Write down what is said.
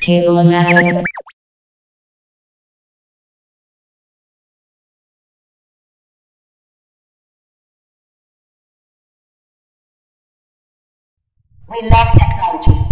Cable-O-Matic. We love technology.